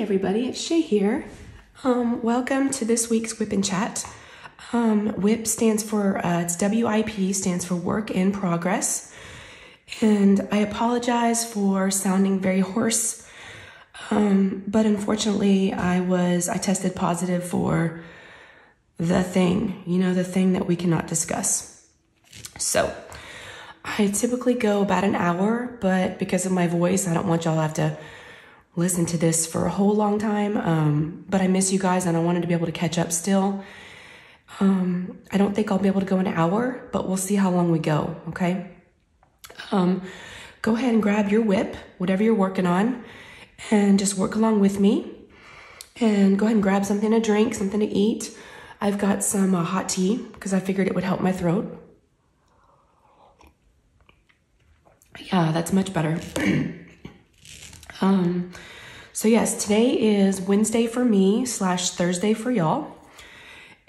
Everybody, it's Shay here. Um, welcome to this week's WIP and Chat. Um, stands for, uh, it's WIP, stands for Work in Progress. And I apologize for sounding very hoarse, um, but unfortunately I was, I tested positive for the thing, you know, the thing that we cannot discuss. So I typically go about an hour, but because of my voice, I don't want y'all to have to listen to this for a whole long time. Um, but I miss you guys and I wanted to be able to catch up still. Um, I don't think I'll be able to go an hour, but we'll see how long we go, okay? Um, go ahead and grab your WIP, whatever you're working on, and just work along with me. And go ahead and grab something to drink, something to eat. I've got some uh, hot tea because I figured it would help my throat. Yeah, that's much better. um, so yes, today is Wednesday for me slash Thursday for y'all.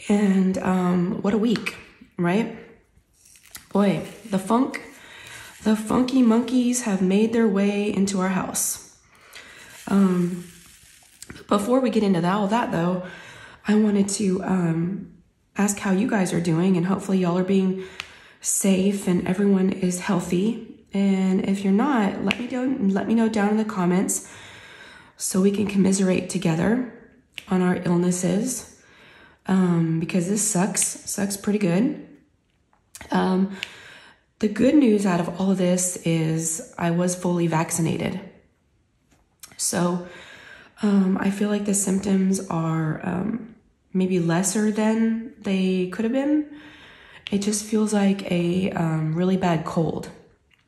And um, what a week, right? Boy, the funk, the funky monkeys have made their way into our house. Um, before we get into that, all that though, I wanted to um, ask how you guys are doing and hopefully y'all are being safe and everyone is healthy and if you're not, let me know, let me know down in the comments so we can commiserate together on our illnesses um, because this sucks, sucks pretty good. Um, the good news out of all of this is I was fully vaccinated. So um, I feel like the symptoms are um, maybe lesser than they could have been. It just feels like a um, really bad cold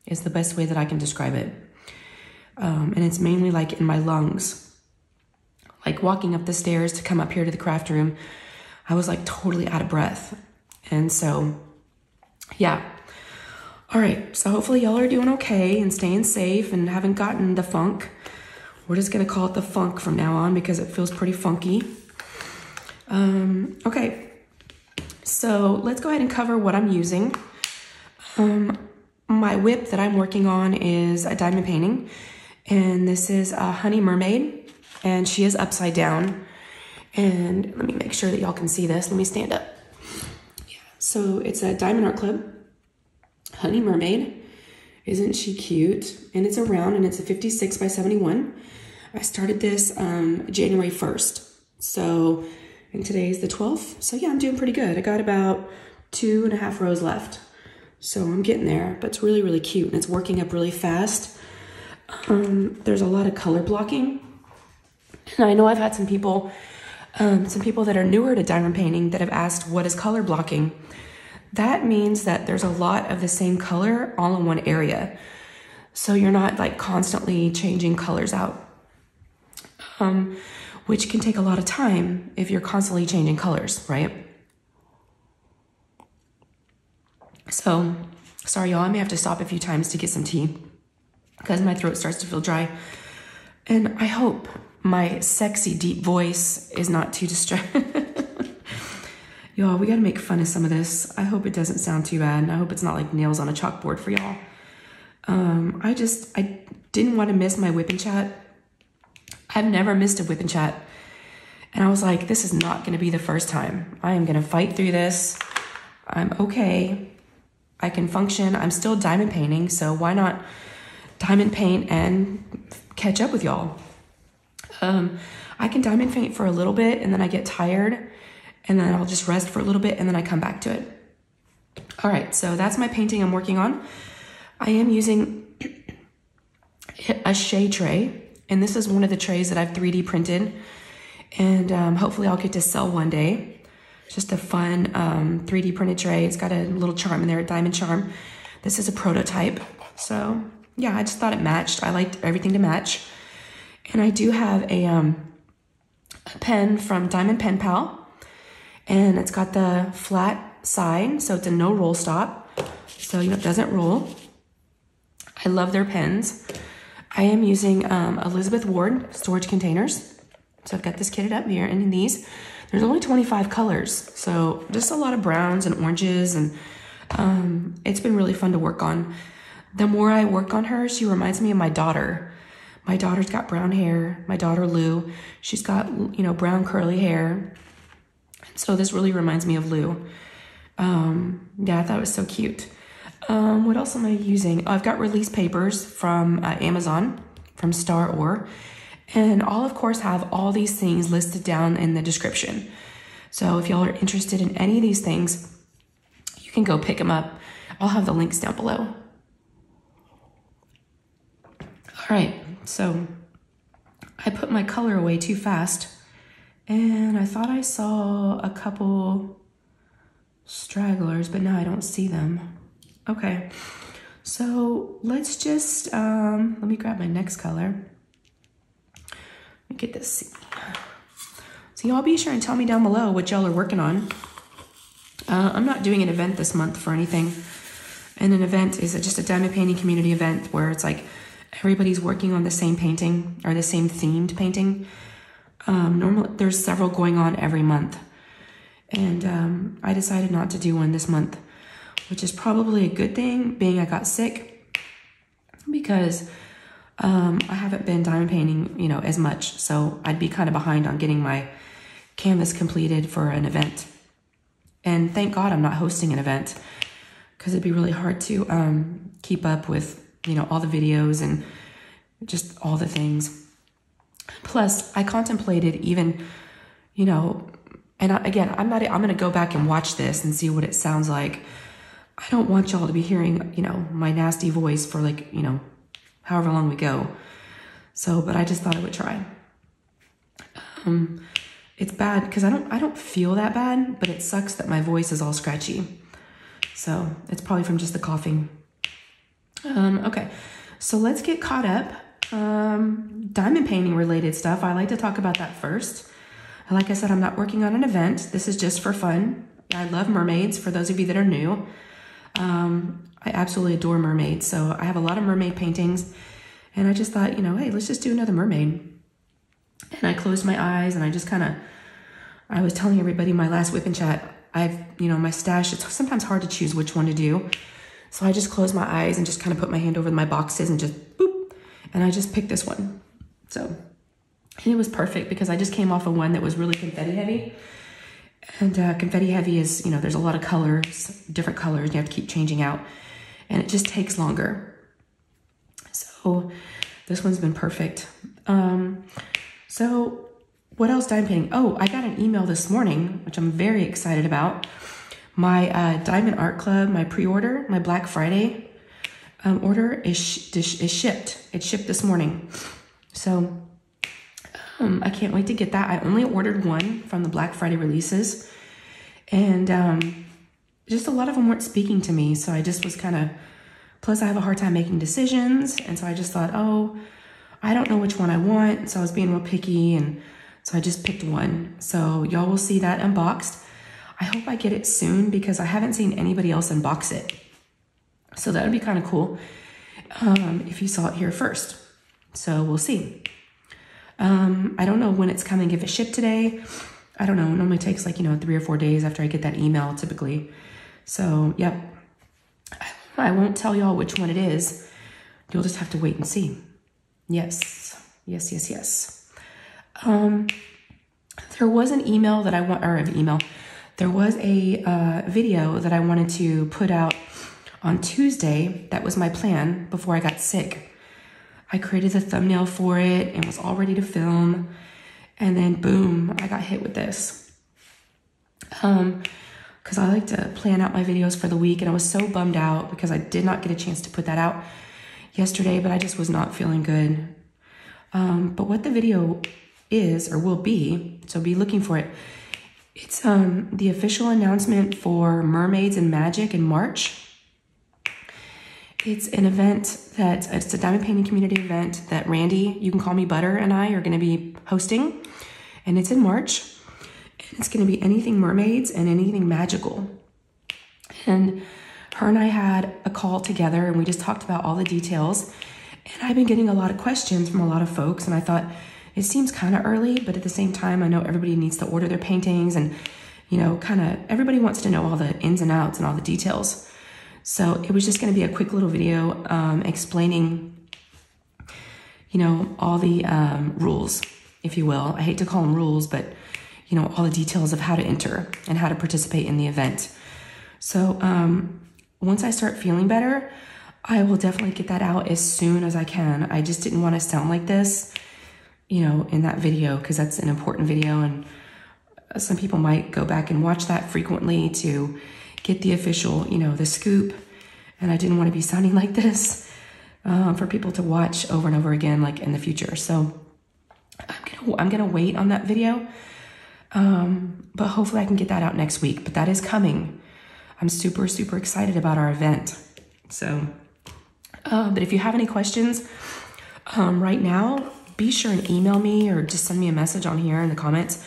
is the best way that I can describe it. Um, and it's mainly like in my lungs. Like walking up the stairs to come up here to the craft room, I was like totally out of breath. And so, yeah. All right, so hopefully y'all are doing okay and staying safe and haven't gotten the funk. We're just gonna call it the funk from now on because it feels pretty funky. Um, okay, so let's go ahead and cover what I'm using. Um, my WIP that I'm working on is a diamond painting, and this is a Honey Mermaid, and she is upside down. And let me make sure that y'all can see this. Let me stand up. Yeah, so it's a Diamond Art Club Honey Mermaid. Isn't she cute? And it's a round, and it's a 56 by 71. I started this um, January 1st. So, and today's the 12th. So yeah, I'm doing pretty good. I got about two and a half rows left. So I'm getting there, but it's really, really cute and it's working up really fast. Um, there's a lot of color blocking. And I know I've had some people, um, some people that are newer to diamond painting that have asked, what is color blocking? That means that there's a lot of the same color all in one area. So you're not like constantly changing colors out, um, which can take a lot of time if you're constantly changing colors, right? So, sorry y'all, I may have to stop a few times to get some tea because my throat starts to feel dry. And I hope my sexy deep voice is not too distracting. y'all, we gotta make fun of some of this. I hope it doesn't sound too bad. And I hope it's not like nails on a chalkboard for y'all. Um, I just, I didn't want to miss my WIP and chat. I've never missed a WIP and chat. And I was like, this is not gonna be the first time. I am gonna fight through this. I'm okay. I can function. I'm still diamond painting, so why not diamond paint and catch up with y'all? Um, I can diamond paint for a little bit and then I get tired and then I'll just rest for a little bit and then I come back to it. All right, so that's my painting I'm working on. I am using a Shay tray, and this is one of the trays that I've 3D printed, and um, hopefully I'll get to sell one day just a fun um, 3D printed tray. It's got a little charm in there, a diamond charm. This is a prototype. So yeah, I just thought it matched. I liked everything to match. And I do have a, um, a pen from Diamond Pen Pal. And it's got the flat side, so it's a no roll stop. So you know, it doesn't roll. I love their pens. I am using um, Elizabeth Ward storage containers. So I've got this kitted up here and in these. There's only 25 colors, so just a lot of browns and oranges, and um, it's been really fun to work on. The more I work on her, she reminds me of my daughter. My daughter's got brown hair. My daughter Lou, she's got, you know, brown curly hair. So this really reminds me of Lou. Um, yeah, I thought it was so cute. Um, what else am I using? Oh, I've got release papers from uh, Amazon, from Star Or. And I'll, of course, have all these things listed down in the description. So if y'all are interested in any of these things, you can go pick them up. I'll have the links down below. All right, so I put my color away too fast and I thought I saw a couple stragglers, but now I don't see them. Okay, so let's just, um, let me grab my next color. Get this. So y'all be sure and tell me down below what y'all are working on. Uh, I'm not doing an event this month for anything. And an event is just a diamond painting community event where it's like everybody's working on the same painting or the same themed painting. Um, normally, there's several going on every month. And um, I decided not to do one this month, which is probably a good thing, being I got sick, because um, I haven't been diamond painting, you know, as much. So I'd be kind of behind on getting my canvas completed for an event. And thank God I'm not hosting an event because it'd be really hard to um, keep up with, you know, all the videos and just all the things. Plus, I contemplated even, you know, and I, again, I'm not, I'm going to go back and watch this and see what it sounds like. I don't want y'all to be hearing, you know, my nasty voice for like, you know, however long we go. So, but I just thought I would try. Um, it's bad because I don't, I don't feel that bad, but it sucks that my voice is all scratchy. So it's probably from just the coughing. Um, okay, so let's get caught up um, diamond painting related stuff. I like to talk about that first. Like I said, I'm not working on an event. This is just for fun. I love mermaids, for those of you that are new. Um, I absolutely adore mermaids. So I have a lot of mermaid paintings. And I just thought, you know, hey, let's just do another mermaid. And I closed my eyes and I just kind of, I was telling everybody my last WIP and chat, I've, you know, my stash, it's sometimes hard to choose which one to do. So I just closed my eyes and just kind of put my hand over my boxes and just boop, and I just picked this one. So, it was perfect because I just came off of one that was really confetti heavy. And uh, confetti heavy is, you know, there's a lot of colors, different colors, you have to keep changing out. And it just takes longer. So this one's been perfect. Um, so what else diamond painting? Oh, I got an email this morning, which I'm very excited about. My uh, Diamond Art Club, my pre-order, my Black Friday um, order is, sh is shipped. It shipped this morning. So um, I can't wait to get that. I only ordered one from the Black Friday releases. And um, just a lot of them weren't speaking to me. So I just was kind of, plus I have a hard time making decisions. And so I just thought, oh, I don't know which one I want. So I was being real picky and so I just picked one. So y'all will see that unboxed. I hope I get it soon because I haven't seen anybody else unbox it. So that would be kind of cool um, if you saw it here first. So we'll see. Um, I don't know when it's coming, if it shipped today. I don't know. It normally takes like, you know, three or four days after I get that email typically. So, yep. I won't tell y'all which one it is. You'll just have to wait and see. Yes. Yes, yes, yes. Um, there was an email that I want, or an email. There was a uh, video that I wanted to put out on Tuesday. That was my plan before I got sick. I created the thumbnail for it and was all ready to film. And then boom, I got hit with this. Um, because I like to plan out my videos for the week and I was so bummed out because I did not get a chance to put that out yesterday, but I just was not feeling good. Um, but what the video is or will be, so be looking for it. It's um, the official announcement for Mermaids and Magic in March. It's an event that it's a diamond painting community event that Randy, you can call me Butter, and I are going to be hosting, and it's in March. It's going to be anything mermaids and anything magical. And her and I had a call together, and we just talked about all the details. And I've been getting a lot of questions from a lot of folks, and I thought it seems kind of early, but at the same time, I know everybody needs to order their paintings, and you know, kind of everybody wants to know all the ins and outs and all the details. So it was just going to be a quick little video um, explaining, you know, all the um, rules, if you will. I hate to call them rules, but, you know, all the details of how to enter and how to participate in the event. So um, once I start feeling better, I will definitely get that out as soon as I can. I just didn't want to sound like this, you know, in that video because that's an important video and some people might go back and watch that frequently to get the official, you know, the scoop. And I didn't want to be sounding like this uh, for people to watch over and over again, like in the future. So I'm gonna I'm gonna wait on that video, um, but hopefully I can get that out next week. But that is coming. I'm super super excited about our event. So uh, but if you have any questions um, right now, be sure and email me or just send me a message on here in the comments,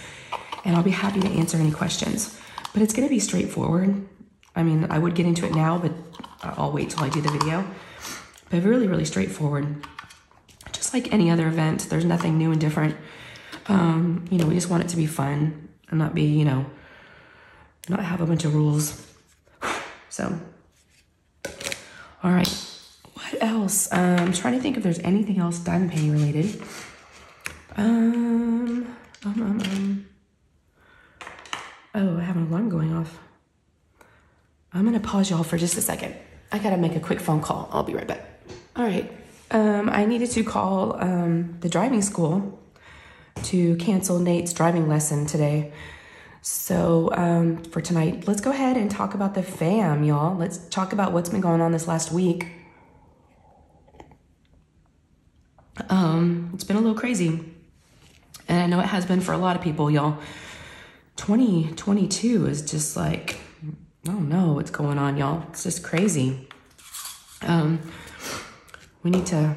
and I'll be happy to answer any questions. But it's going to be straightforward. I mean, I would get into it now, but I'll wait till I do the video. But really, really straightforward. Just like any other event, there's nothing new and different. Um, you know, we just want it to be fun and not be, you know, not have a bunch of rules. So, all right. What else? Um, I'm trying to think if there's anything else diamond painting related. Um, um, um, um. Oh, I have an alarm going off. I'm gonna pause y'all for just a second. I gotta make a quick phone call. I'll be right back. All right. Um, I needed to call um, the driving school to cancel Nate's driving lesson today. So um, for tonight, let's go ahead and talk about the fam, y'all. Let's talk about what's been going on this last week. Um, it's been a little crazy. And I know it has been for a lot of people, y'all. 2022 is just like, I don't know what's going on, y'all. It's just crazy. Um, we need to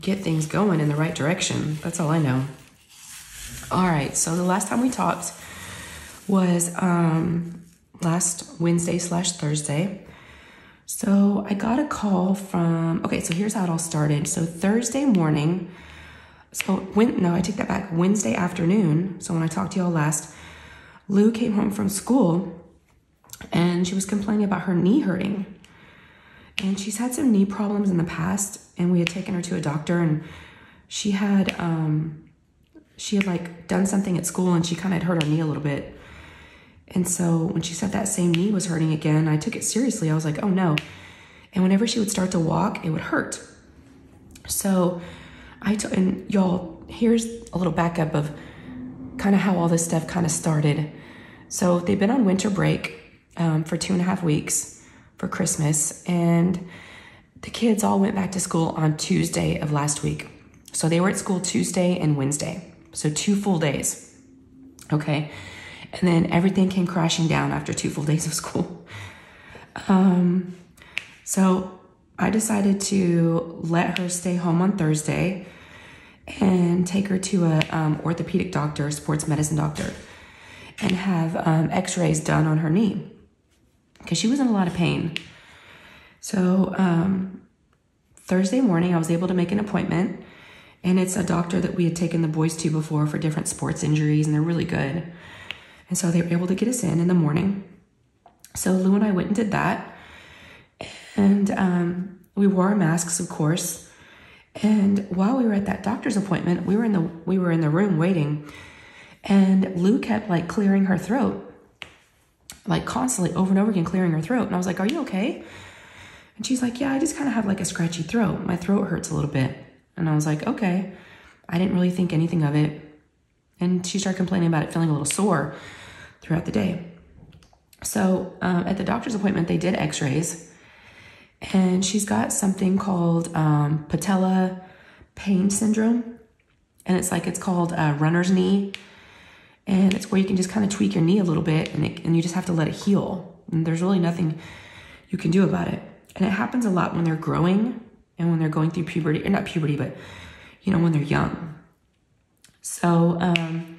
get things going in the right direction. That's all I know. All right, so the last time we talked was um, last Wednesday slash Thursday. So I got a call from, okay, so here's how it all started. So Thursday morning, so when, no, I take that back. Wednesday afternoon, so when I talked to y'all last, Lou came home from school and she was complaining about her knee hurting. And she's had some knee problems in the past and we had taken her to a doctor and she had, um, she had like done something at school and she kind of had hurt her knee a little bit. And so when she said that same knee was hurting again, I took it seriously. I was like, oh no. And whenever she would start to walk, it would hurt. So I told, and y'all, here's a little backup of kind of how all this stuff kind of started. So they've been on winter break um, for two and a half weeks for Christmas, and the kids all went back to school on Tuesday of last week. So they were at school Tuesday and Wednesday, so two full days. Okay. And then everything came crashing down after two full days of school. Um, so I decided to let her stay home on Thursday and take her to a um, orthopedic doctor, sports medicine doctor, and have um, x-rays done on her knee because she was in a lot of pain. So um, Thursday morning, I was able to make an appointment, and it's a doctor that we had taken the boys to before for different sports injuries, and they're really good. And so they were able to get us in in the morning. So Lou and I went and did that. And um, we wore our masks, of course. And while we were at that doctor's appointment, we were in the we were in the room waiting, and Lou kept like clearing her throat, like constantly over and over again clearing her throat. And I was like, "Are you okay?" And she's like, "Yeah, I just kind of have like a scratchy throat. My throat hurts a little bit." And I was like, "Okay." I didn't really think anything of it. And she started complaining about it feeling a little sore throughout the day. So um, at the doctor's appointment, they did x rays, and she's got something called um, patella pain syndrome. And it's like it's called a runner's knee. And it's where you can just kind of tweak your knee a little bit and, it, and you just have to let it heal. And there's really nothing you can do about it. And it happens a lot when they're growing and when they're going through puberty, or not puberty, but you know, when they're young. So, um,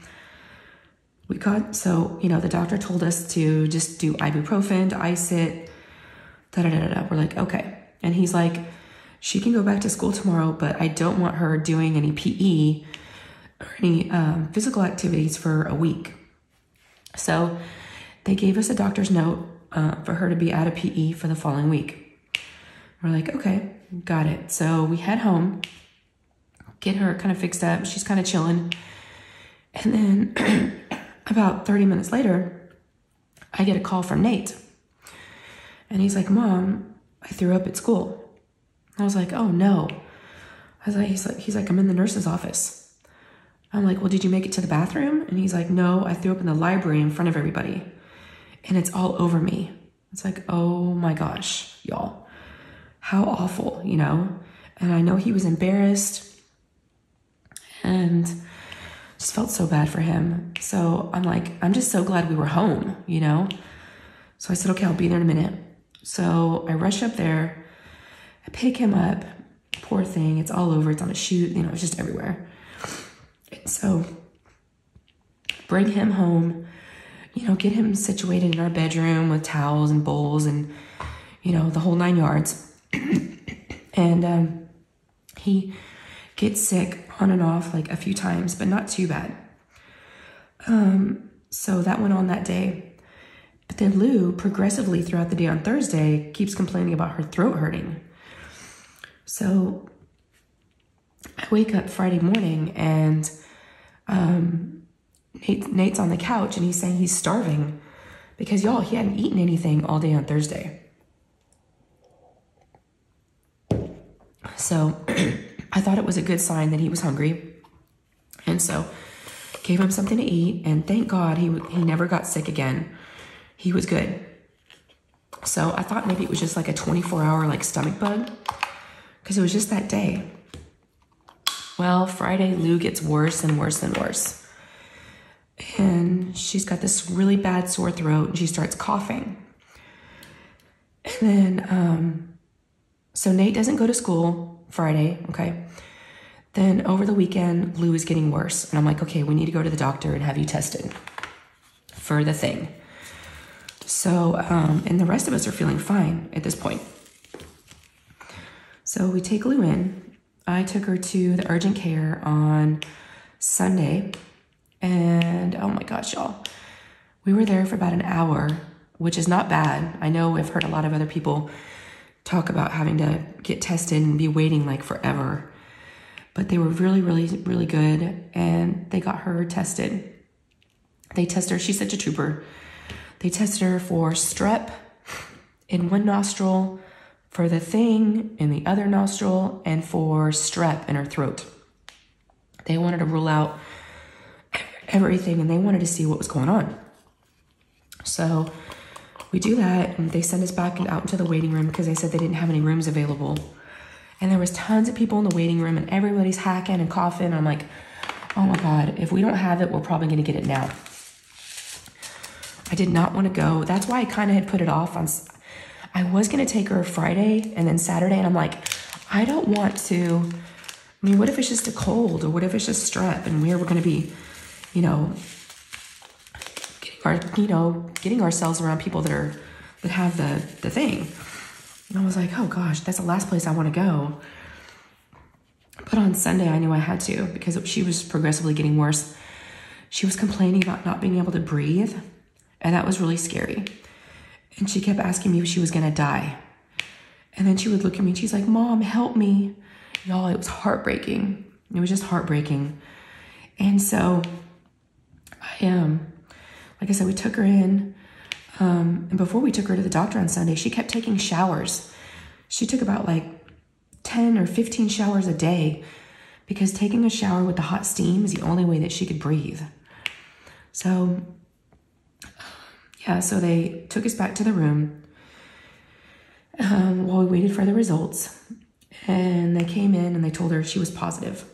we got, so, you know, the doctor told us to just do ibuprofen, to ice it, da da da da. We're like, okay. And he's like, she can go back to school tomorrow, but I don't want her doing any PE or any um, physical activities for a week. So they gave us a doctor's note uh, for her to be out of PE for the following week. We're like, okay, got it. So we head home get her kind of fixed up. She's kind of chilling. And then about 30 minutes later, I get a call from Nate. And he's like, Mom, I threw up at school. I was like, Oh no. I was like, he's like, he's like, I'm in the nurse's office. I'm like, Well, did you make it to the bathroom? And he's like, No, I threw up in the library in front of everybody. And it's all over me. It's like, oh my gosh, y'all. How awful, you know? And I know he was embarrassed and just felt so bad for him. So I'm like, I'm just so glad we were home, you know? So I said, okay, I'll be there in a minute. So I rush up there, I pick him up. Poor thing, it's all over, it's on a shoot, you know, it's just everywhere. And so bring him home, you know, get him situated in our bedroom with towels and bowls and, you know, the whole nine yards. and um, he gets sick on and off like a few times, but not too bad. Um, so that went on that day. But then Lou, progressively throughout the day on Thursday, keeps complaining about her throat hurting. So I wake up Friday morning and um, Nate, Nate's on the couch and he's saying he's starving because y'all, he hadn't eaten anything all day on Thursday. So I thought it was a good sign that he was hungry. And so gave him something to eat. And thank God he, he never got sick again. He was good. So I thought maybe it was just like a 24 hour like stomach bug because it was just that day. Well, Friday, Lou gets worse and worse and worse. And she's got this really bad sore throat and she starts coughing. And then, um, so Nate doesn't go to school Friday, okay? Then over the weekend, Lou is getting worse. And I'm like, okay, we need to go to the doctor and have you tested for the thing. So, um, and the rest of us are feeling fine at this point. So we take Lou in. I took her to the urgent care on Sunday. And oh my gosh, y'all, we were there for about an hour, which is not bad. I know I've heard a lot of other people talk about having to get tested and be waiting like forever. But they were really, really, really good. And they got her tested. They tested her, she's such a trooper. They tested her for strep in one nostril, for the thing in the other nostril, and for strep in her throat. They wanted to rule out everything and they wanted to see what was going on. So we do that and they send us back out into the waiting room because they said they didn't have any rooms available. And there was tons of people in the waiting room and everybody's hacking and coughing. And I'm like, oh my God, if we don't have it, we're probably gonna get it now. I did not want to go. That's why I kind of had put it off on, I was gonna take her Friday and then Saturday and I'm like, I don't want to, I mean, what if it's just a cold or what if it's just strep and we're, we're gonna be, you know, are you know getting ourselves around people that are that have the the thing. And i was like oh gosh that's the last place i want to go. But on sunday i knew i had to because she was progressively getting worse. She was complaining about not being able to breathe and that was really scary. And she kept asking me if she was to die. And then she would look at me and she's like mom help me. Y'all it was heartbreaking. It was just heartbreaking. And so i am um, like I said, we took her in. Um, and before we took her to the doctor on Sunday, she kept taking showers. She took about like 10 or 15 showers a day because taking a shower with the hot steam is the only way that she could breathe. So, yeah, so they took us back to the room um, while we waited for the results. And they came in and they told her she was positive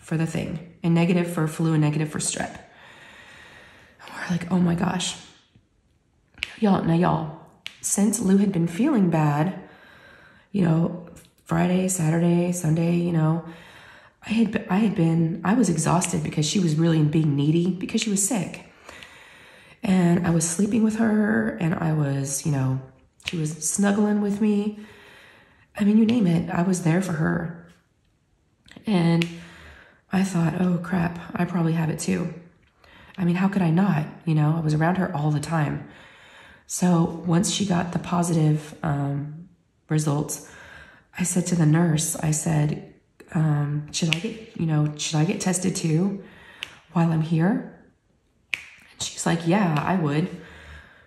for the thing and negative for flu and negative for strep like, oh my gosh. Y'all, now y'all, since Lou had been feeling bad, you know, Friday, Saturday, Sunday, you know, I had been, I had been I was exhausted because she was really being needy because she was sick. And I was sleeping with her and I was, you know, she was snuggling with me. I mean, you name it, I was there for her. And I thought, oh crap, I probably have it too. I mean, how could I not? You know, I was around her all the time. So once she got the positive um, results, I said to the nurse, I said, um, should I get, you know, should I get tested too while I'm here? And she's like, yeah, I would.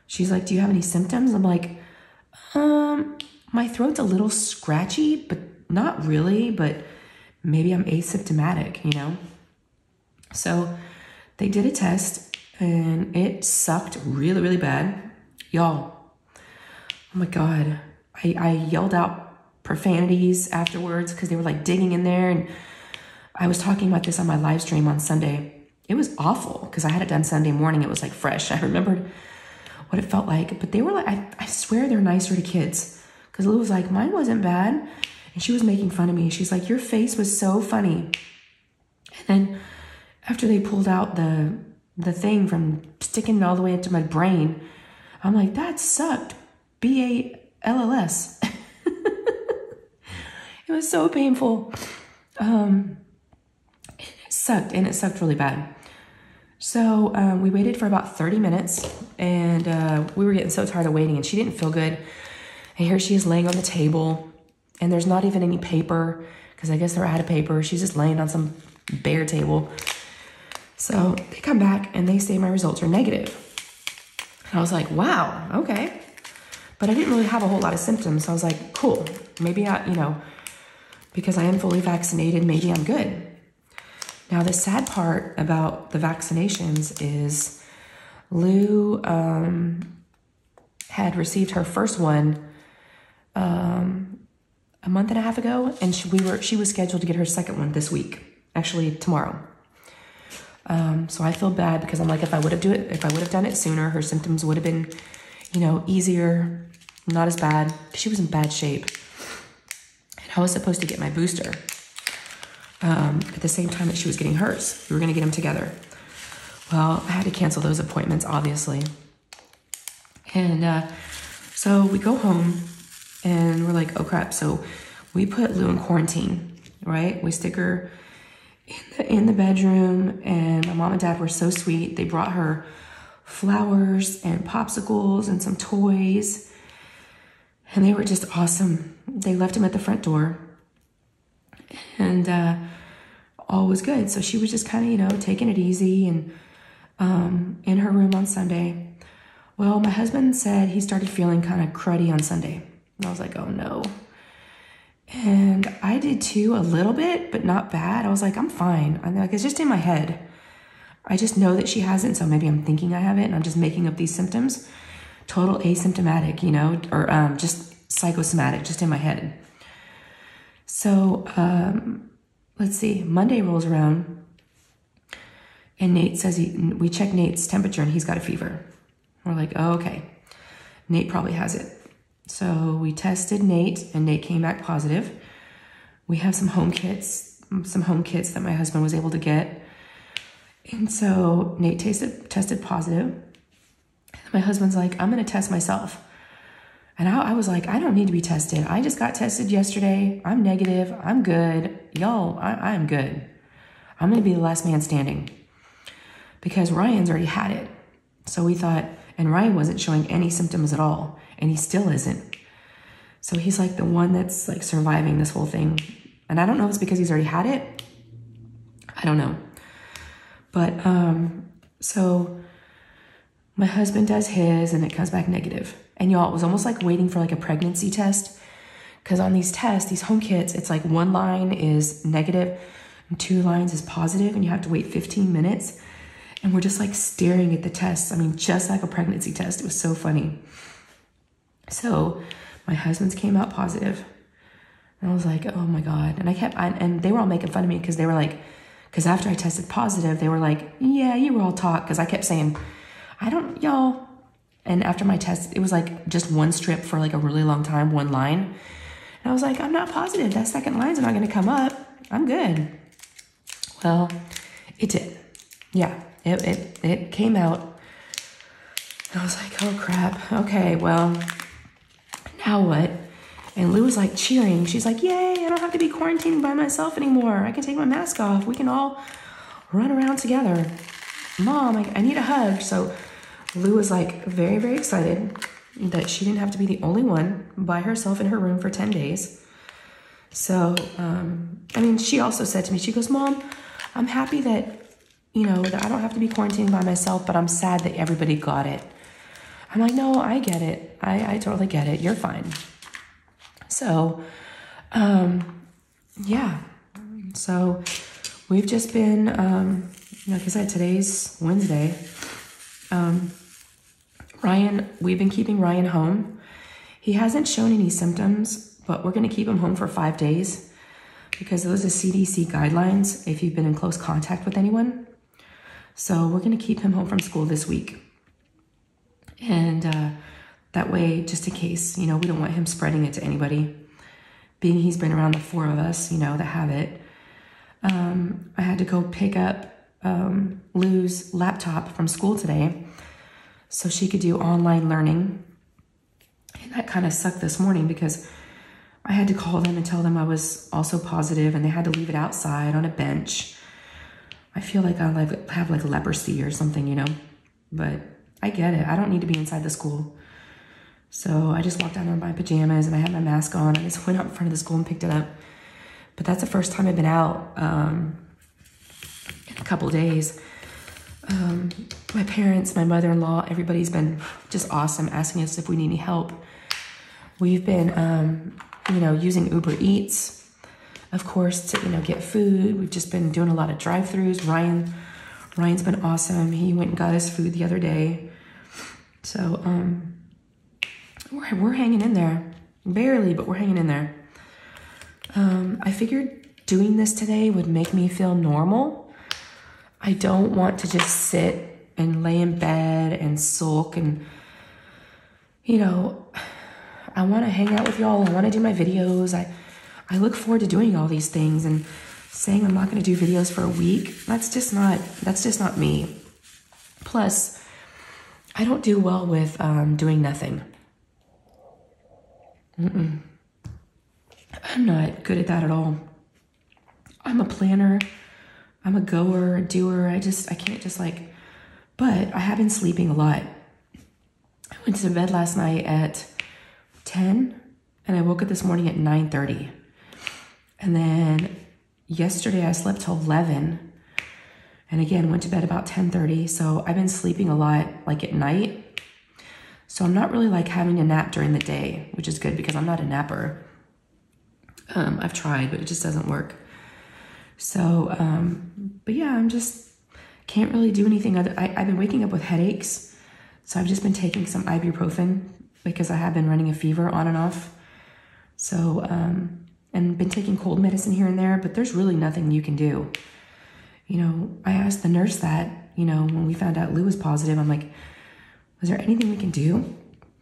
She's like, do you have any symptoms? I'm like, um, my throat's a little scratchy, but not really, but maybe I'm asymptomatic, you know? So they did a test and it sucked really, really bad. Y'all, oh my God, I, I yelled out profanities afterwards because they were like digging in there. And I was talking about this on my live stream on Sunday. It was awful because I had it done Sunday morning. It was like fresh. I remembered what it felt like, but they were like, I, I swear they're nicer to kids. Because Lou was like, mine wasn't bad. And she was making fun of me. She's like, your face was so funny. And then after they pulled out the the thing from sticking it all the way into my brain, I'm like, that sucked. B A L L S. It was so painful. Um, it sucked, and it sucked really bad. So um, we waited for about 30 minutes, and uh, we were getting so tired of waiting, and she didn't feel good. And here she is laying on the table, and there's not even any paper, because I guess they're out of paper. She's just laying on some bare table. So they come back, and they say my results are negative. And I was like, wow, okay. But I didn't really have a whole lot of symptoms. So I was like, cool, maybe I, you know, because I am fully vaccinated, maybe I'm good. Now, the sad part about the vaccinations is Lou um, had received her first one um, a month and a half ago, and she, we were she was scheduled to get her second one this week, actually tomorrow. Um, so I feel bad because I'm like, if I would have do it, if I would have done it sooner, her symptoms would have been, you know, easier, not as bad. She was in bad shape. And I was supposed to get my booster um, at the same time that she was getting hers. We were going to get them together. Well, I had to cancel those appointments, obviously. And uh, so we go home and we're like, oh crap. So we put Lou in quarantine, right? We stick her in the, in the bedroom, and my mom and dad were so sweet. They brought her flowers and popsicles and some toys and they were just awesome. They left him at the front door, and uh, all was good. So she was just kind of, you know, taking it easy and um, in her room on Sunday. Well, my husband said he started feeling kind of cruddy on Sunday. And I was like, oh no. And I did too, a little bit, but not bad. I was like, I'm fine. I'm like, it's just in my head. I just know that she hasn't, so maybe I'm thinking I have it and I'm just making up these symptoms total asymptomatic, you know, or um, just psychosomatic, just in my head. So um, let's see, Monday rolls around and Nate says he, we check Nate's temperature and he's got a fever. We're like, oh, okay, Nate probably has it. So we tested Nate and Nate came back positive. We have some home kits, some home kits that my husband was able to get. And so Nate tasted, tested positive my husband's like, I'm to test myself. And I, I, was like, I don't need to be tested. I just got tested yesterday. I'm negative. I'm good. Y'all, I, am good. I'm to be the last man standing because Ryan's already had it. So we thought, and Ryan wasn't showing any symptoms at all, and he still isn't. So he's like the one that's like surviving this whole thing. And I don't know if it's because he's already had it. I don't know. But um, so my husband does his and it comes back negative. And y'all, it was almost like waiting for like a pregnancy test. Because on these tests, these home kits, it's like one line is negative and two lines is positive, and you have to wait 15 minutes. And we're just like staring at the tests. I mean, just like a pregnancy test. It was so funny. So my husband's came out positive, And I was like, oh my God. And I kept, I, and they were all making fun of me because they were like, because after I tested positive, they were like, yeah, you were all talk. Because I kept saying, I don't, y'all. And after my test, it was like just one strip for like a really long time, one line. And I was like, I'm not positive. That second line's not going to come up. I'm good. Well, it did. Yeah, it, it, it came out. And I was like, oh crap. Okay, well, now what? And Lou was like cheering. She's like, yay, I don't have to be quarantined by myself anymore. I can take my mask off. We can all run around together. Mom, I, I need a hug. So Lou was like very, very excited that she didn't have to be the only one by herself in her room for 10 days. So, um, I mean, she also said to me, she goes, Mom, I'm happy that, you know, that I don't have to be quarantined by myself, but I'm sad that everybody got it. I'm like, no, I get it. I, I totally get it. You're fine. So, um, yeah. So we've just been, um, like I said, today's Wednesday. Um, Ryan, we've been keeping Ryan home. He hasn't shown any symptoms, but we're going to keep him home for five days because those are CDC guidelines if you've been in close contact with anyone. So we're going to keep him home from school this week. And uh, that way, just in case, you know, we don't want him spreading it to anybody. Being he's been around the four of us, you know, that have it. Um, I had to go pick up um, Lou's laptop from school today so she could do online learning. And that kind of sucked this morning because I had to call them and tell them I was also positive and they had to leave it outside on a bench. I feel like I have like leprosy or something, you know, but I get it. I don't need to be inside the school. So I just walked down there in my pajamas and I had my mask on. I just went out in front of the school and picked it up. But that's the first time I've been out um, in a couple days. Um, my parents, my mother-in-law, everybody's been just awesome asking us if we need any help. We've been um, you know, using Uber Eats, of course, to, you know, get food. We've just been doing a lot of drive-throughs. Ryan, Ryan's been awesome. He went and got his food the other day. So, um, we're, we're hanging in there. Barely, but we're hanging in there. Um, I figured doing this today would make me feel normal. I don't want to just sit and lay in bed and sulk and, you know, I want to hang out with y'all. I want to do my videos. I, I look forward to doing all these things and saying I'm not going to do videos for a week. That's just not, that's just not me. Plus, I don't do well with um, doing nothing. Mm-mm. I'm not good at that at all. I'm a planner. I'm a goer, a doer. I just, I can't just like, but I have been sleeping a lot. I went to bed last night at 10 and I woke up this morning at 9.30. And then yesterday I slept till 11 and again went to bed about 10.30. So I've been sleeping a lot like at night. So I'm not really like having a nap during the day, which is good because I'm not a napper. Um, I've tried, but it just doesn't work. So, um, but yeah, I'm just, can't really do anything. Other, I, I've been waking up with headaches. So I've just been taking some ibuprofen because I have been running a fever on and off. So, um, and been taking cold medicine here and there, but there's really nothing you can do. You know, I asked the nurse that, you know, when we found out Lou was positive, I'm like, was there anything we can do?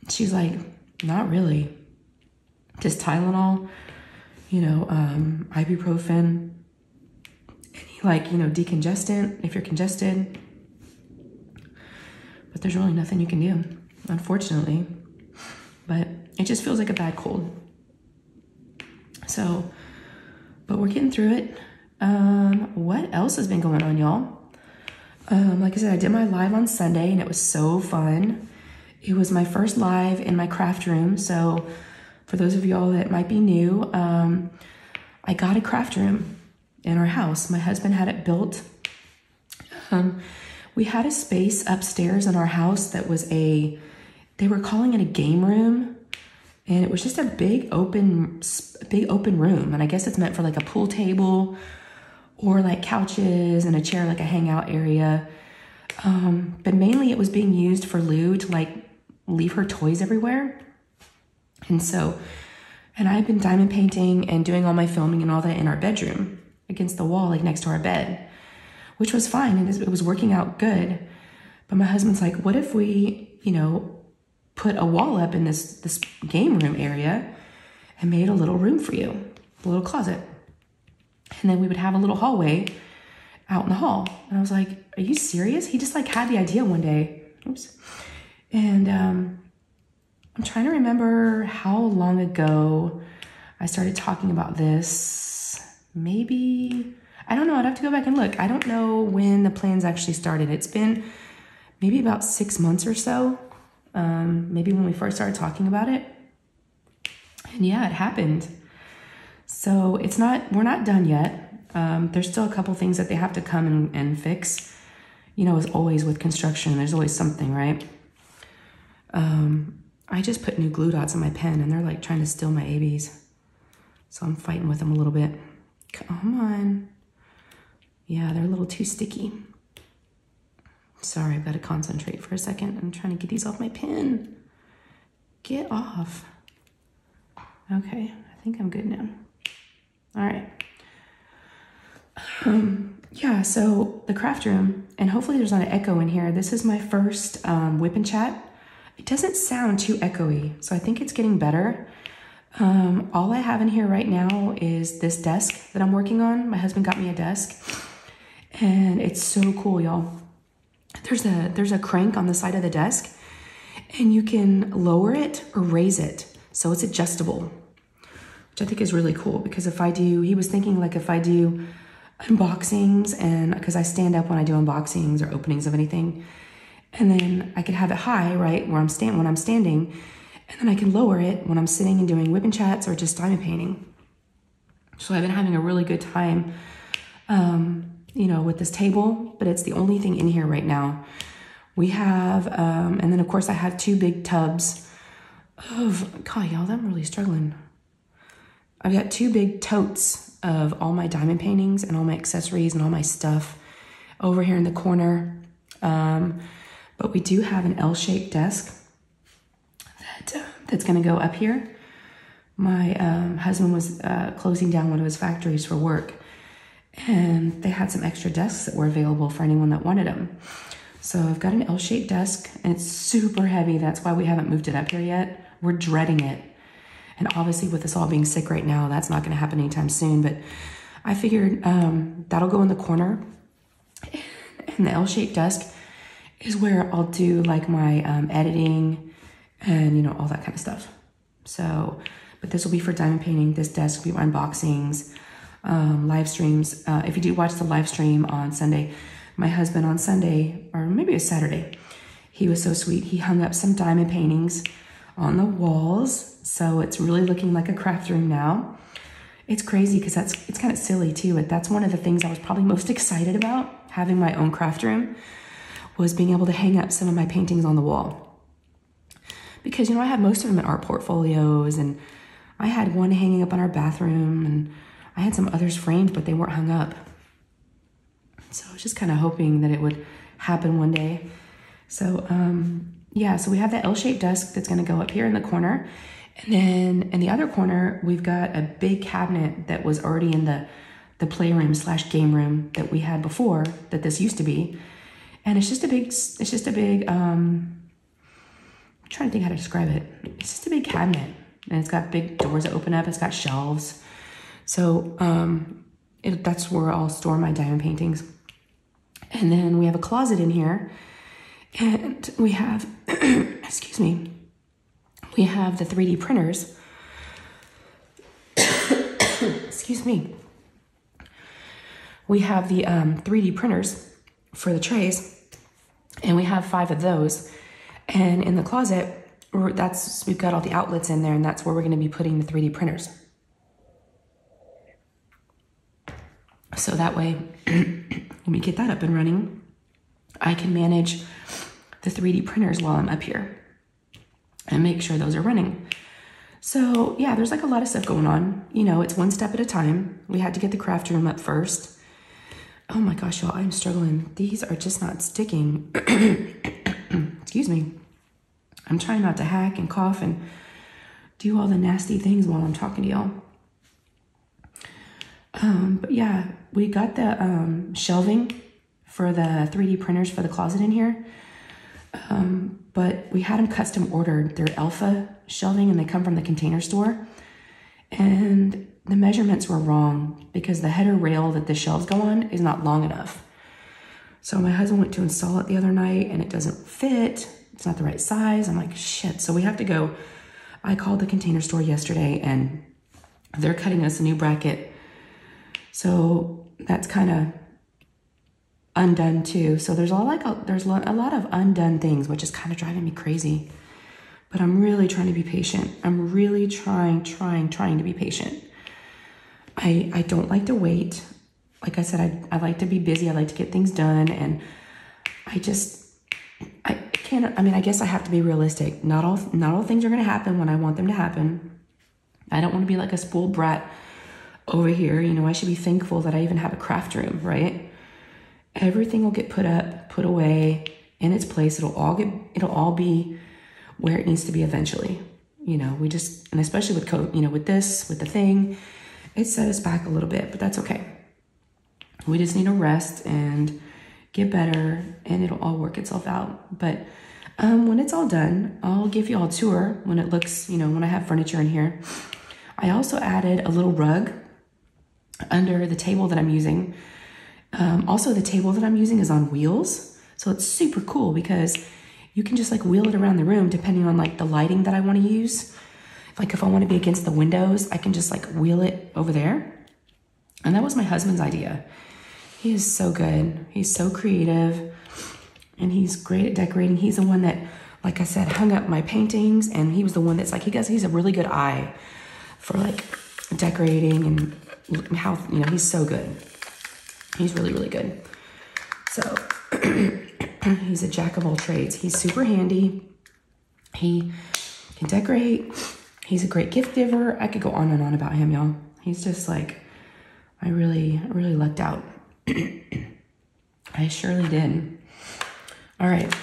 She's like, not really. Just Tylenol, you know, um, ibuprofen, any like, you know, decongestant if you're congested. But there's really nothing you can do, unfortunately but it just feels like a bad cold. So, but we're getting through it. Um, what else has been going on, y'all? Um, like I said, I did my live on Sunday and it was so fun. It was my first live in my craft room. So, for those of y'all that might be new, um, I got a craft room in our house. My husband had it built. Um, we had a space upstairs in our house that was a they were calling it a game room and it was just a big open big open room and i guess it's meant for like a pool table or like couches and a chair like a hangout area. Um, but mainly it was being used for lou to like leave her toys everywhere. And so and i've been diamond painting and doing all my filming and all that in our bedroom against the wall like next to our bed which was fine. And it was working out good. But my husband's like what if we you know put a wall up in this, this game room area and made a little room for you, a little closet. And then we would have a little hallway out in the hall. And I was like, are you serious? He just like had the idea one day. Oops. And um, I'm trying to remember how long ago I started talking about this. Maybe, I don't know. I'd have to go back and look. I don't know when the plans actually started. It's been maybe about six months or so um, maybe when we first started talking about it. And yeah, it happened. So it's not, we're not done yet. Um, there's still a couple things that they have to come and, and fix. You know, as always with construction, there's always something, right? Um, I just put new glue dots on my pen and they're like trying to steal my ABs. So I'm fighting with them a little bit. Come on. Yeah, they're a little too sticky. Sorry, I've got to concentrate for a second. I'm trying to get these off my pen. Get off. Okay, I think I'm good now. All right. Um, yeah, so the craft room, and hopefully there's not an echo in here. This is my first um, WIP and chat. It doesn't sound too echoey, so I think it's getting better. Um, all I have in here right now is this desk that I'm working on. My husband got me a desk, and it's so cool, y'all. There's a there's a crank on the side of the desk, and you can lower it or raise it, so it's adjustable, which I think is really cool. Because if I do, he was thinking like if I do unboxings and because I stand up when I do unboxings or openings of anything. And then I could have it high, right, where I'm stand when I'm standing, and then I can lower it when I'm sitting and doing WIP and chats or just diamond painting. So I've been having a really good time, um, you know, with this table, but it's the only thing in here right now. We have, um, and then of course I have two big tubs of, God, y'all, I'm really struggling. I've got two big totes of all my diamond paintings and all my accessories and all my stuff over here in the corner. Um, but we do have an L-shaped desk that, uh, that's gonna go up here. My um, husband was uh, closing down one of his factories for work and they had some extra desks that were available for anyone that wanted them. So I've got an L-shaped desk and it's super heavy. That's why we haven't moved it up here yet. We're dreading it and obviously, with us all being sick right now, that's not going to happen anytime soon. But I figured um, that'll go in the corner. And the L-shaped desk is where I'll do like my um, editing and, you know, all that kind of stuff. So, but this will be for diamond painting. This desk will be unboxings, um, live streams. Uh, if you do watch the live stream on Sunday, my husband on Sunday, or maybe it was Saturday, he was so sweet. He hung up some diamond paintings on the walls so it's really looking like a craft room now. It's crazy because that's it's kind of silly too, but that's one of the things I was probably most excited about having my own craft room was being able to hang up some of my paintings on the wall. Because you know, I have most of them in art portfolios and I had one hanging up on our bathroom and I had some others framed, but they weren't hung up. So I was just kind of hoping that it would happen one day. So um, yeah, so we have that L-shaped desk that's gonna go up here in the corner. And then in the other corner, we've got a big cabinet that was already in the, the playroom slash game room that we had before, that this used to be. And it's just a big, it's just a big, um, I'm trying to think how to describe it. It's just a big cabinet and it's got big doors that open up. It's got shelves. So um, it, that's where I'll store my diamond paintings. And then we have a closet in here and we have, excuse me, we have the 3D printers. Excuse me. We have the um, 3D printers for the trays, and we have five of those. And in the closet, that's we've got all the outlets in there, and that's where we're going to be putting the 3D printers. So that way, when we get that up and running, I can manage the 3D printers while I'm up here and make sure those are running. So yeah, there's like a lot of stuff going on. You know, it's one step at a time. We had to get the craft room up first. Oh my gosh, y'all, I'm struggling. These are just not sticking. Excuse me. I'm trying not to hack and cough and do all the nasty things while I'm talking to y'all. Um, but yeah, we got the um, shelving for the 3D printers for the closet in here. Um, but we had them custom ordered. They're Elfa shelving and they come from the container store. And the measurements were wrong because the header rail that the shelves go on is not long enough. So my husband went to install it the other night and it doesn't fit. It's not the right size. I'm like, shit. So we have to go. I called the container store yesterday and they're cutting us a new bracket. So that's kind of undone too. So there's a lot like a, there's a lot of undone things, which is kind of driving me crazy. But I'm really trying to be patient. I'm really trying, trying, trying to be patient. I, I don't like to wait. Like I said, I, I like to be busy. I like to get things done. And I just, I can't, I mean, I guess I have to be realistic. Not all, not all things are going to happen when I want them to happen. I don't want to be like a spoiled brat over here. You know, I should be thankful that I even have a craft room, right? Everything will get put up, put away in its place. It'll all get, it'll all be where it needs to be eventually. You know, we just, and especially with code, you know, with this, with the thing, it set us back a little bit, but that's okay. We just need to rest and get better and it'll all work itself out. But um, when it's all done, I'll give you all a tour when it looks, you know, when I have furniture in here. I also added a little rug under the table that I'm using. Um, also, the table that I'm using is on wheels. So it's super cool because you can just like wheel it around the room depending on like the lighting that I want to use. Like if I want to be against the windows, I can just like wheel it over there. And that was my husband's idea. He is so good. He's so creative and he's great at decorating. He's the one that, like I said, hung up my paintings and he was the one that's like, he does, he's a really good eye for like decorating and how, you know, he's so good. He's really, really good. So he's a jack of all trades. He's super handy. He can decorate. He's a great gift giver. I could go on and on about him, y'all. He's just like, I really, really lucked out. I surely did. All right,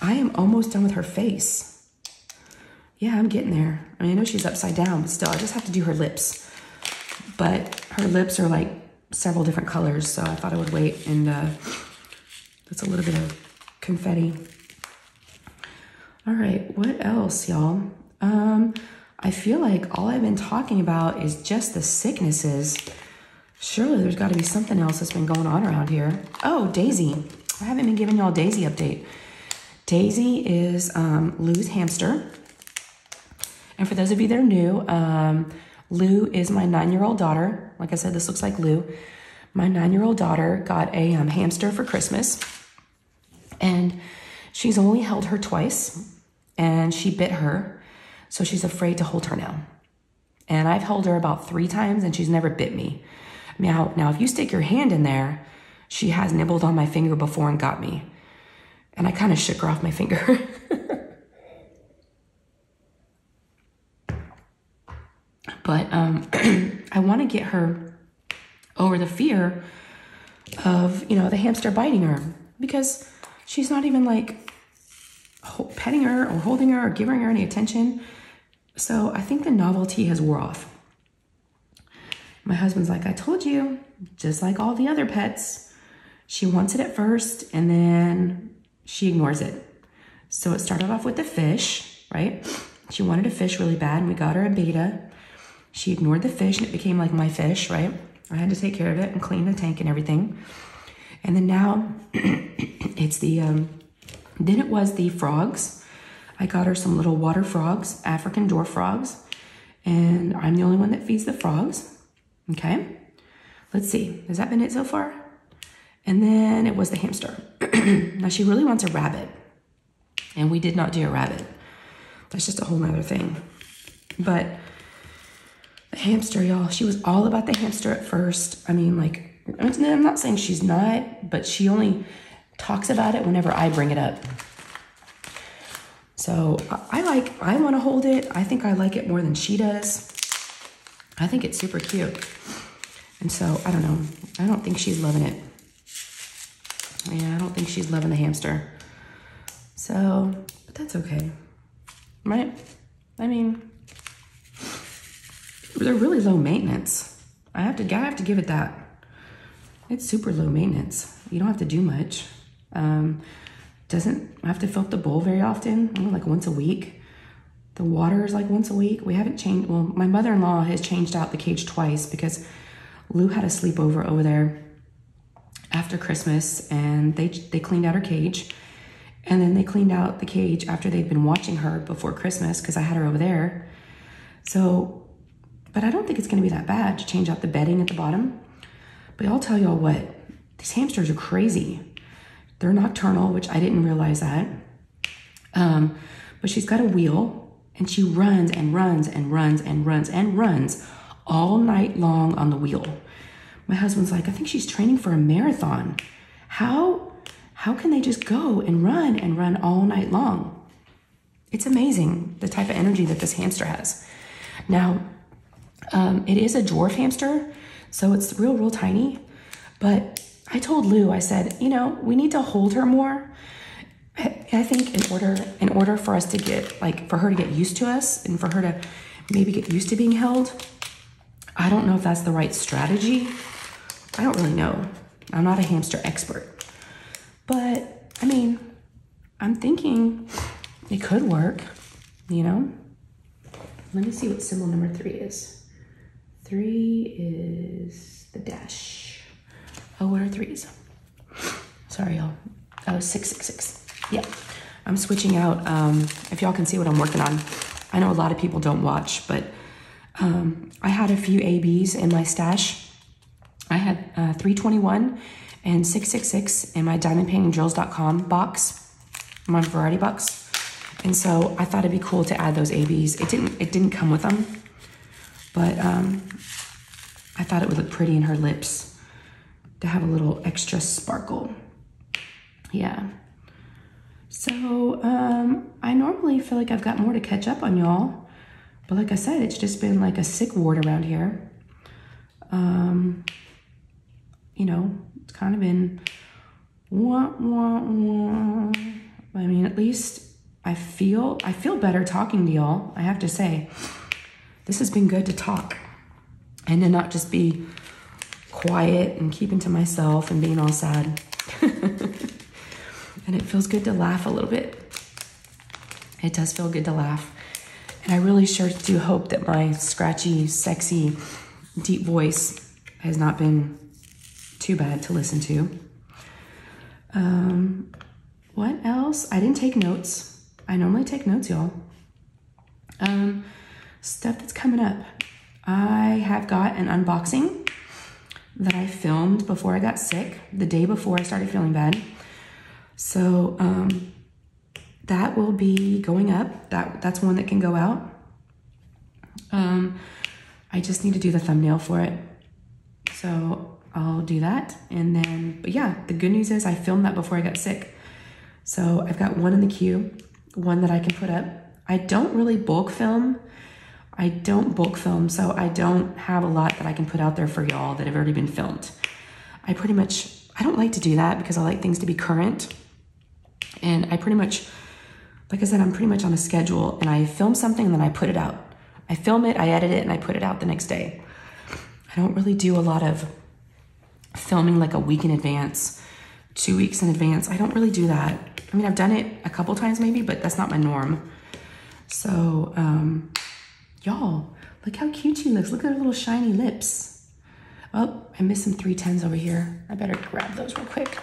I am almost done with her face. Yeah, I'm getting there. I mean, I know she's upside down, but still, I just have to do her lips. But her lips are like several different colors, so I thought I would wait and uh, that's a little bit of confetti. All right, what else, y'all? Um, I feel like all I've been talking about is just the sicknesses. Surely there's got to be something else that's been going on around here. Oh, Daisy. I haven't been giving y'all Daisy update. Daisy is um, Lou's hamster. And for those of you that are new, um, Lou is my nine-year-old daughter. Like I said, this looks like Lou. My nine-year-old daughter got a um, hamster for Christmas. And she's only held her twice. And she bit her. So she's afraid to hold her now. And I've held her about three times and she's never bit me. Now, now if you stick your hand in there, she has nibbled on my finger before and got me. And I kind of shook her off my finger. but um, I want to get her over the fear of, you know, the hamster biting her because she's not even like petting her or holding her or giving her any attention. So I think the novelty has wore off. My husband's like, I told you, just like all the other pets, she wants it at first and then she ignores it. So it started off with the fish, right? She wanted a fish really bad and we got her a betta. She ignored the fish and it became like my fish, right? I had to take care of it and clean the tank and everything. And then now it's the, um, then it was the frogs. I got her some little water frogs, African dwarf frogs, and I'm the only one that feeds the frogs. Okay, let's see, has that been it so far? And then it was the hamster. now she really wants a rabbit, and we did not do a rabbit. That's just a whole nother thing. But the hamster, y'all, she was all about the hamster at first. I mean, like, I'm not saying she's not, but she only talks about it whenever I bring it up. So I like, I want to hold it. I think I like it more than she does. I think it's super cute. And so, I don't know. I don't think she's loving it. Yeah, I don't think she's loving the hamster. So, but that's okay. Right? I mean, they're really low maintenance. I have to, I have to give it that. It's super low maintenance. You don't have to do much. Um, doesn't have to fill the bowl very often, like once a week. The water is like once a week. We haven't changed, well, my mother-in-law has changed out the cage twice because Lou had a sleepover over there after Christmas and they, they cleaned out her cage. And then they cleaned out the cage after they'd been watching her before Christmas because I had her over there. So, but I don't think it's gonna be that bad to change out the bedding at the bottom. But I'll tell y'all what, these hamsters are crazy. They're nocturnal, which I didn't realize that. Um, but she's got a wheel and she runs and runs and runs and runs and runs all night long on the wheel. My husband's like, I think she's training for a marathon. How how can they just go and run and run all night long? It's amazing the type of energy that this hamster has. Now, um, it is a dwarf hamster, so it's real, real tiny. But I told Lou, I said, you know, we need to hold her more. I think in order in order for us to get like for her to get used to us and for her to maybe get used to being held, I don't know if that's the right strategy. I don't really know. I'm not a hamster expert. But I mean, I'm thinking it could work, you know? Let me see what symbol number three is. Three is the dash. Oh, what are threes? Sorry, y'all. Oh, six, six, six. Yeah, I'm switching out. Um, if y'all can see what I'm working on. I know a lot of people don't watch, but um, I had a few ABs in my stash. I had uh, 321 and 666 in my diamondpaintingdrills.com box, my variety box. And so I thought it'd be cool to add those ABs. It didn't it didn't come with them, but um, I thought it would look pretty in her lips to have a little extra sparkle. Yeah. So um, I normally feel like I've got more to catch up on y'all. But like I said, it's just been like a sick ward around here. Um, you know, it's kind of been wah, wah, wah. I mean, at least I feel I feel better talking to y'all. I have to say, this has been good to talk and to not just be quiet and keeping to myself and being all sad. and it feels good to laugh a little bit. It does feel good to laugh. And I really sure do hope that my scratchy, sexy, deep voice has not been too bad to listen to. Um, what else? I didn't take notes. I normally take notes, y'all. Um, stuff that's coming up. I have got an unboxing that I filmed before I got sick, the day before I started feeling bad. So um, that will be going up. That That's one that can go out. Um, I just need to do the thumbnail for it. So I'll do that. And then, but yeah, the good news is I filmed that before I got sick. So I've got one in the queue one that I can put up. I don't really bulk film. I don't bulk film, so I don't have a lot that I can put out there for y'all that have already been filmed. I pretty much, I don't like to do that because I like things to be current. And I pretty much, like I said, I'm pretty much on a schedule and I film something and then I put it out. I film it, I edit it, and I put it out the next day. I don't really do a lot of filming like a week in advance, two weeks in advance. I don't really do that. I mean, I've done it a couple times maybe, but that's not my norm. So, um, y'all, look how cute she looks. Look at her little shiny lips. Oh, I missed some 310s over here. I better grab those real quick.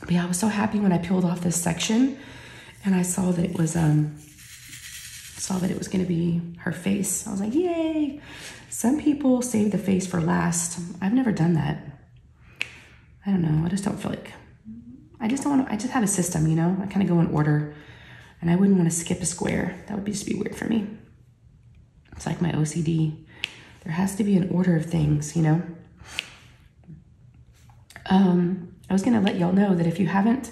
But yeah, I was so happy when I peeled off this section and I saw that it was, um, saw that it was gonna be her face. I was like, yay. Some people save the face for last. I've never done that. I don't know, I just don't feel like I just don't want to, I just have a system, you know? I kind of go in order and I wouldn't want to skip a square. That would just be weird for me. It's like my OCD. There has to be an order of things, you know? Um, I was going to let y'all know that if you haven't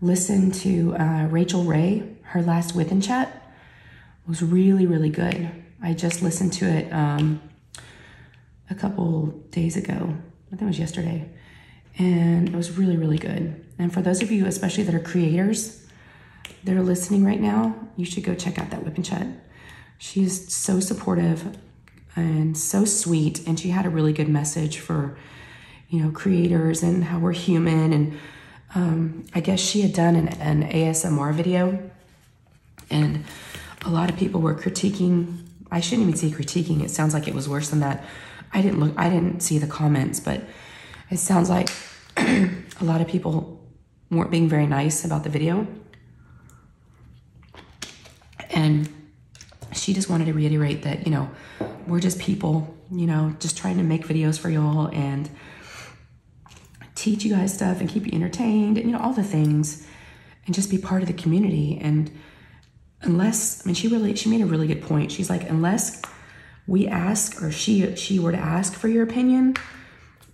listened to uh, Rachael Ray, her last WIP and Chat was really, really good. I just listened to it um, a couple days ago. I think it was yesterday. And it was really, really good. And for those of you, especially that are creators that are listening right now, you should go check out that WIP and Chat. is so supportive and so sweet. And she had a really good message for, you know, creators and how we're human. And um, I guess she had done an, an ASMR video and a lot of people were critiquing. I shouldn't even say critiquing. It sounds like it was worse than that. I didn't look, I didn't see the comments, but it sounds like a lot of people weren't being very nice about the video. And she just wanted to reiterate that, you know, we're just people, you know, just trying to make videos for y'all and teach you guys stuff and keep you entertained and, you know, all the things and just be part of the community. And unless, I mean, she really, she made a really good point. She's like, unless we ask or she she were to ask for your opinion,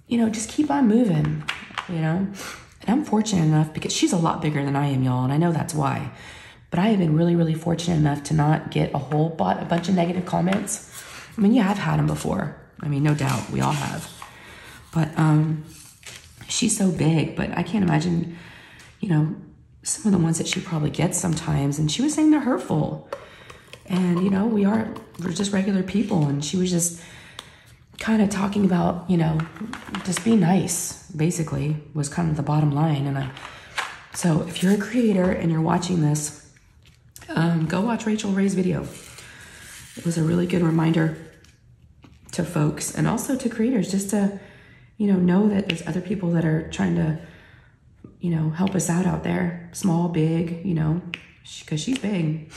you know, just keep on moving, you know. And I'm fortunate enough because she's a lot bigger than I am, y'all, and I know that's why. But I have been really, really fortunate enough to not get a whole bot, a bunch of negative comments. I mean, yeah, I've had them before. I mean, no doubt, we all have. But um, she's so big, but I can't imagine, you know, some of the ones that she probably gets sometimes. And she was saying they're hurtful. And, you know, we are, we're just regular people. And she was just kind of talking about, you know, just be nice, basically, was kind of the bottom line. And I, so if you're a creator and you're watching this, um, go watch Rachel Ray's video. It was a really good reminder to folks and also to creators just to, you know, know that there's other people that are trying to, you know, help us out out there, small, big, you know, because she's big.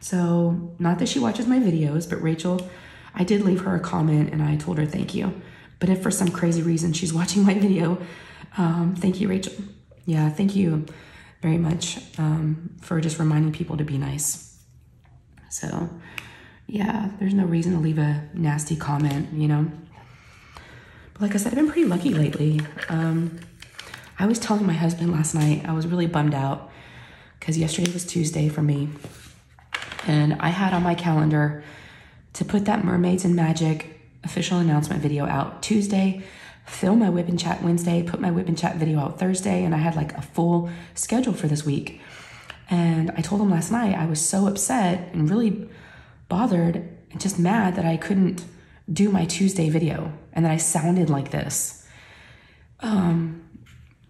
So, not that she watches my videos, but Rachel, I did leave her a comment and I told her thank you. But if for some crazy reason she's watching my video, um, thank you, Rachel. Yeah, thank you very much um, for just reminding people to be nice. So, yeah, there's no reason to leave a nasty comment, you know. But like I said, I've been pretty lucky lately. Um, I was telling my husband last night, I was really bummed out because yesterday was Tuesday for me. And I had on my calendar to put that Mermaids and Magic official announcement video out Tuesday, film my WIP and Chat Wednesday, put my WIP and Chat video out Thursday, and I had like a full schedule for this week. And I told him last night I was so upset and really bothered and just mad that I couldn't do my Tuesday video and that I sounded like this. Um,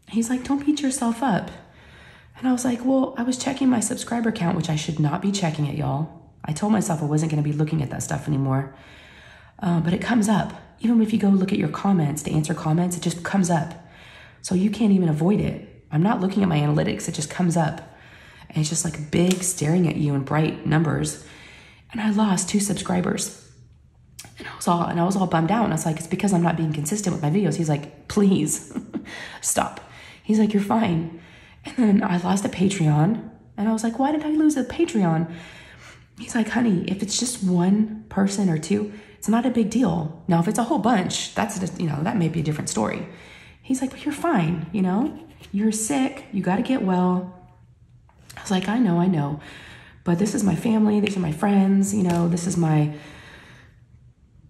he's like, don't beat yourself up. And I was like, well, I was checking my subscriber count, which I should not be checking it, y'all. I told myself I wasn't going to be looking at that stuff anymore. Uh, but it comes up. Even if you go look at your comments to answer comments, it just comes up. So you can't even avoid it. I'm not looking at my analytics, it just comes up. And it's just like big staring at you in bright numbers. And I lost two subscribers. And I was all and I was all bummed out. And I was like, it's because I'm not being consistent with my videos. He's like, please stop. He's like, you're fine. And then I lost a Patreon. And I was like, why did I lose a Patreon? He's like, honey, if it's just one person or two, it's not a big deal. Now, if it's a whole bunch, that's just, you know, that may be a different story. He's like, but you're fine, you know? You're sick. You got to get well. I was like, I know, I know. But this is my family. These are my friends. You know, this is my,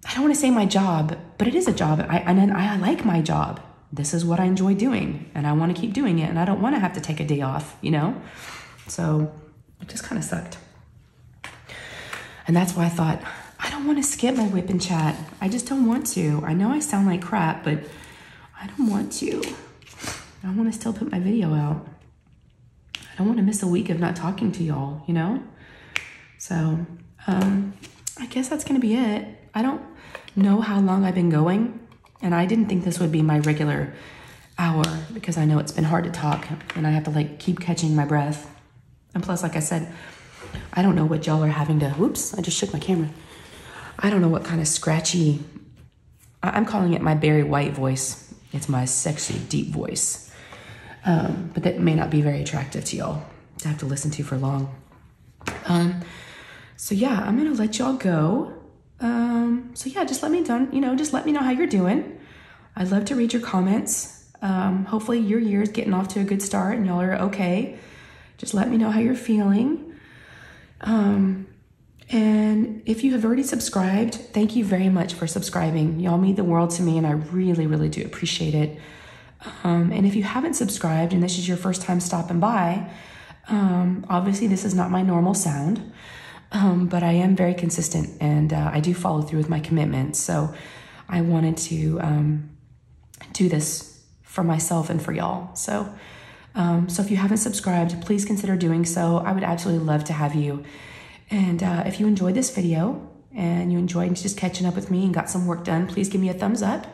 I don't want to say my job, but it is a job. I, and I like my job. This is what I enjoy doing. And I want to keep doing it. And I don't want to have to take a day off, you know? So it just kind of sucked. And that's why I thought, don't want to skip my WIP and chat. I just don't want to. I know I sound like crap, but I don't want to. I want to still put my video out. I don't want to miss a week of not talking to y'all, you know? So, um, I guess that's going to be it. I don't know how long I've been going, and I didn't think this would be my regular hour because I know it's been hard to talk and I have to like keep catching my breath. And plus, like I said, I don't know what y'all are having to, whoops, I just shook my camera. I don't know what kind of scratchy, I'm calling it my Barry White voice. It's my sexy, deep voice. Um, but that may not be very attractive to y'all to have to listen to for long. Um, so yeah, I'm gonna let y'all go. Um, so yeah, just let me know, you know, just let me know how you're doing. I'd love to read your comments. Um, hopefully your year is getting off to a good start and y'all are okay. Just let me know how you're feeling. Um, and if you have already subscribed, thank you very much for subscribing. Y'all mean the world to me, and I really, really do appreciate it. Um, and if you haven't subscribed and this is your first time stopping by, um, obviously this is not my normal sound, um, but I am very consistent and uh, I do follow through with my commitments. So I wanted to um, do this for myself and for y'all. So um, so if you haven't subscribed, please consider doing so. I would absolutely love to have you. And uh, if you enjoyed this video and you enjoyed just catching up with me and got some work done, please give me a thumbs up.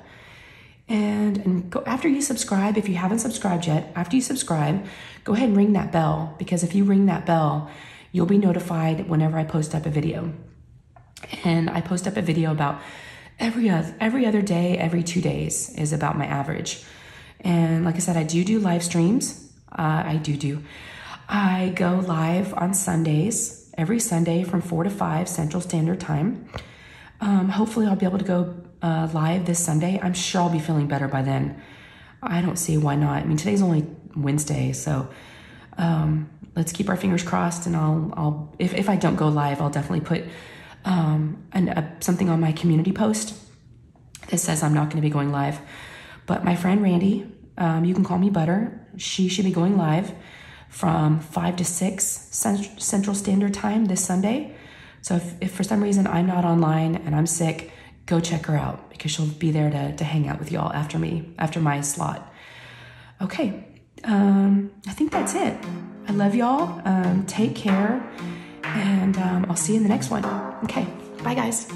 And, and go, after you subscribe, if you haven't subscribed yet, after you subscribe, go ahead and ring that bell because if you ring that bell, you'll be notified whenever I post up a video. And I post up a video about every other, every other day, every two days is about my average. And like I said, I do do live streams uh, I do do. I go live on Sundays, every Sunday from 4 to 5 Central Standard Time. Um, hopefully, I'll be able to go uh, live this Sunday. I'm sure I'll be feeling better by then. I don't see why not. I mean, today's only Wednesday, so um, let's keep our fingers crossed. And I'll, I'll if, if I don't go live, I'll definitely put um, an, a, something on my community post that says I'm not going to be going live. But my friend Randy, um, you can call me Butter. She should be going live from 5 to 6 Central Standard Time this Sunday. So if, if for some reason I'm not online and I'm sick, go check her out because she'll be there to, to hang out with y'all after me, after my slot. Okay, um, I think that's it. I love y'all. Um, take care, and um, I'll see you in the next one. Okay, bye, guys.